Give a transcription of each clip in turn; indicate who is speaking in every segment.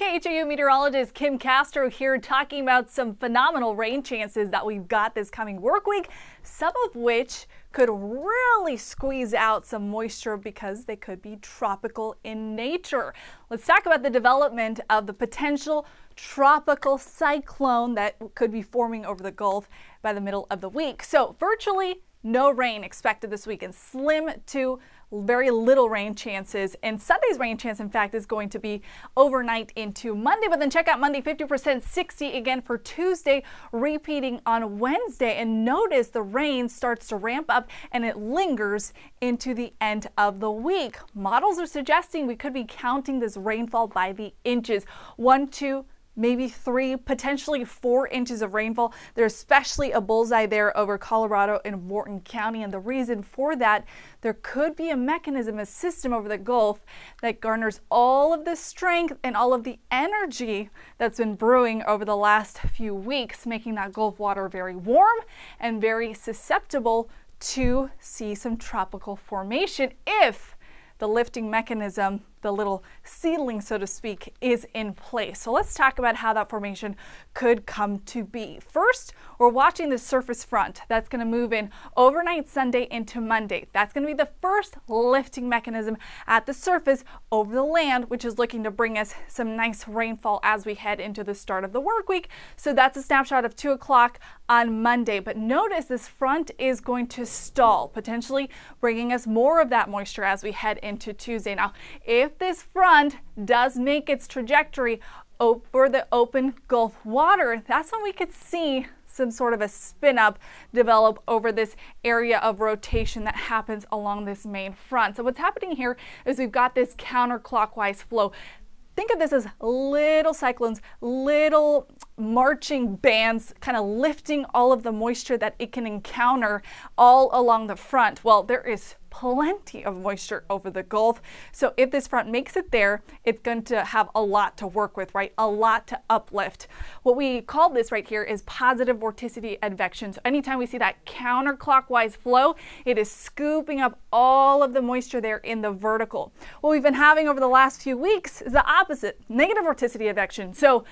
Speaker 1: KHOU meteorologist Kim Castro here talking about some phenomenal rain chances that we've got this coming work week, some of which could really squeeze out some moisture because they could be tropical in nature. Let's talk about the development of the potential tropical cyclone that could be forming over the Gulf by the middle of the week. So, virtually no rain expected this week and slim to very little rain chances. And Sunday's rain chance, in fact, is going to be overnight into Monday. But then check out Monday 50%, 60 again for Tuesday, repeating on Wednesday. And notice the rain starts to ramp up and it lingers into the end of the week. Models are suggesting we could be counting this rainfall by the inches. One, two, maybe three, potentially four inches of rainfall. There's especially a bullseye there over Colorado and Wharton County. And the reason for that, there could be a mechanism, a system over the Gulf that garners all of the strength and all of the energy that's been brewing over the last few weeks, making that Gulf water very warm and very susceptible to see some tropical formation if the lifting mechanism, the little seedling, so to speak, is in place. So let's talk about how that formation could come to be. First, we're watching the surface front. That's going to move in overnight Sunday into Monday. That's going to be the first lifting mechanism at the surface over the land, which is looking to bring us some nice rainfall as we head into the start of the work week. So that's a snapshot of 2 o'clock on Monday. But notice this front is going to stall, potentially bringing us more of that moisture as we head into Tuesday. Now, if this front does make its trajectory over the open Gulf water, that's when we could see some sort of a spin up develop over this area of rotation that happens along this main front. So what's happening here is we've got this counterclockwise flow. Think of this as little cyclones, little marching bands kind of lifting all of the moisture that it can encounter all along the front. Well, there is plenty of moisture over the Gulf. So if this front makes it there, it's going to have a lot to work with, right? A lot to uplift. What we call this right here is positive vorticity advection. So anytime we see that counterclockwise flow, it is scooping up all of the moisture there in the vertical. What we've been having over the last few weeks is the opposite, negative vorticity advection. So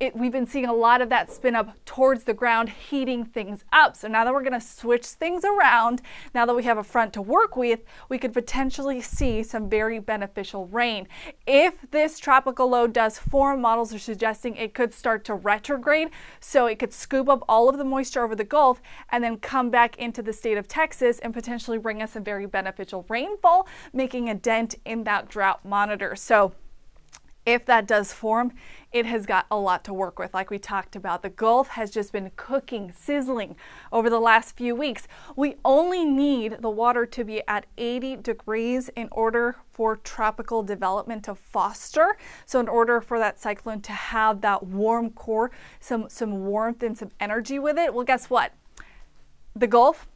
Speaker 1: it, we've been seeing a lot of that spin up towards the ground, heating things up. So now that we're going to switch things around, now that we have a front to work with, we could potentially see some very beneficial rain. If this tropical low does form, models are suggesting it could start to retrograde. So it could scoop up all of the moisture over the Gulf and then come back into the state of Texas and potentially bring us a very beneficial rainfall, making a dent in that drought monitor. So if that does form, it has got a lot to work with. Like we talked about, the Gulf has just been cooking, sizzling over the last few weeks. We only need the water to be at 80 degrees in order for tropical development to foster. So in order for that cyclone to have that warm core, some, some warmth and some energy with it, well, guess what? The Gulf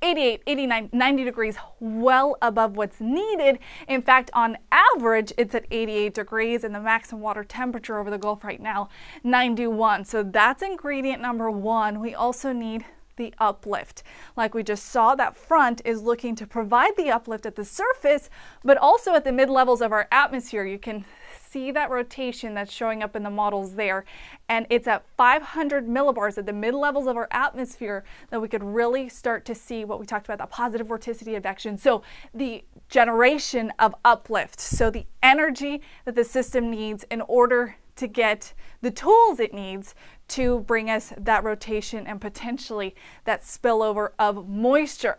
Speaker 1: 88, 89, 90 degrees, well above what's needed. In fact, on average, it's at 88 degrees and the maximum water temperature over the Gulf right now, 91. So that's ingredient number one. We also need the uplift. Like we just saw, that front is looking to provide the uplift at the surface, but also at the mid levels of our atmosphere. You can see that rotation that's showing up in the models there. And it's at 500 millibars at the mid levels of our atmosphere that we could really start to see what we talked about, the positive vorticity advection. So the generation of uplift. So the energy that the system needs in order to get the tools it needs to bring us that rotation and potentially that spillover of moisture.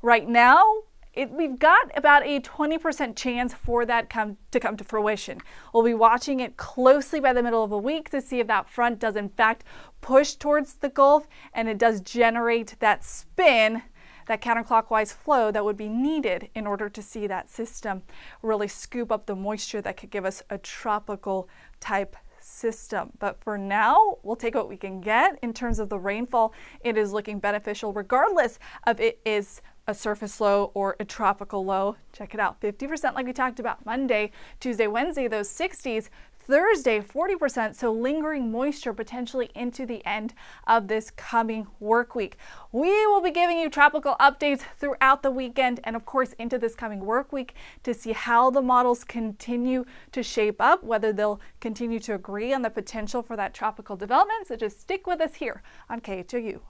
Speaker 1: Right now, it, we've got about a 20% chance for that come to come to fruition. We'll be watching it closely by the middle of the week to see if that front does in fact push towards the Gulf and it does generate that spin, that counterclockwise flow that would be needed in order to see that system really scoop up the moisture that could give us a tropical type system. But for now, we'll take what we can get in terms of the rainfall. It is looking beneficial regardless of it is a surface low or a tropical low. Check it out 50% like we talked about Monday, Tuesday, Wednesday, those 60s, Thursday, 40%, so lingering moisture potentially into the end of this coming work week. We will be giving you tropical updates throughout the weekend and, of course, into this coming work week to see how the models continue to shape up, whether they'll continue to agree on the potential for that tropical development. So just stick with us here on KHOU.